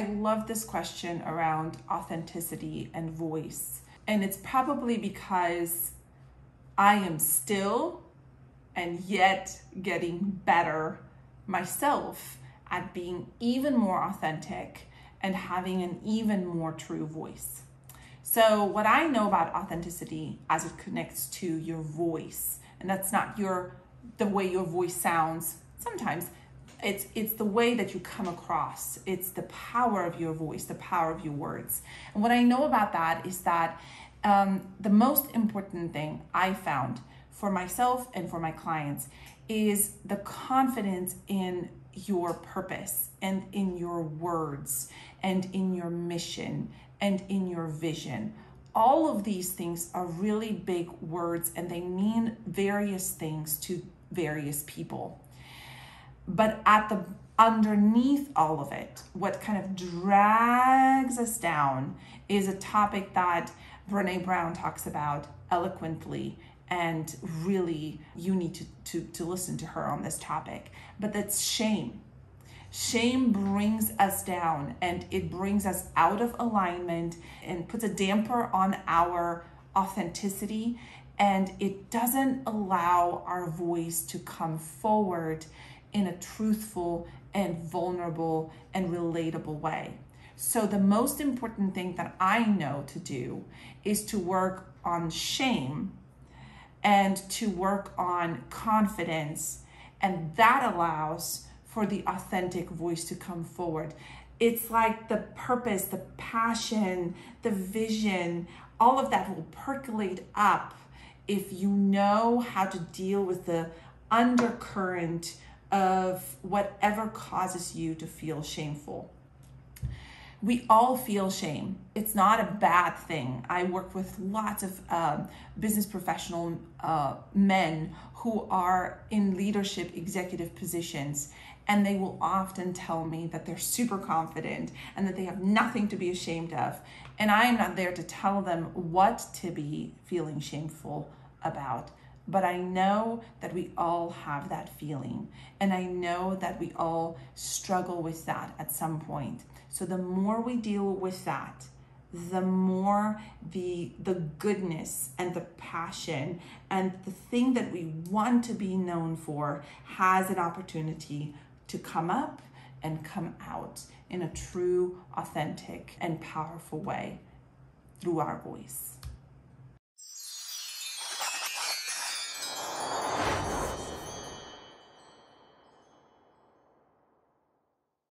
love this question around authenticity and voice. And it's probably because I am still and yet getting better myself at being even more authentic and having an even more true voice. So, what I know about authenticity as it connects to your voice, and that's not your the way your voice sounds sometimes it's it's the way that you come across. It's the power of your voice the power of your words. And what i know about that is that um, the most important thing i found for myself and for my clients is the confidence in your purpose and in your words and in your mission and in your vision. All of these things are really big words and they mean various things to various people but at the underneath all of it, what kind of drags us down is a topic that Brene Brown talks about eloquently and really you need to, to, to listen to her on this topic. But that's shame. Shame brings us down and it brings us out of alignment and puts a damper on our authenticity and it doesn't allow our voice to come forward in a truthful and vulnerable and relatable way. So, the most important thing that I know to do is to work on shame and to work on confidence. And that allows for the authentic voice to come forward. It's like the purpose, the passion, the vision, all of that will percolate up if you know how to deal with the undercurrent of whatever causes you to feel shameful. We all feel shame. It's not a bad thing. I work with lots of um, business professional uh, men who are in leadership executive positions, and they will often tell me that they're super confident and that they have nothing to be ashamed of. And I am not there to tell them what to be feeling shameful about but I know that we all have that feeling. And I know that we all struggle with that at some point. So the more we deal with that, the more the the goodness and the passion and the thing that we want to be known for has an opportunity to come up and come out in a true authentic and powerful way through our voice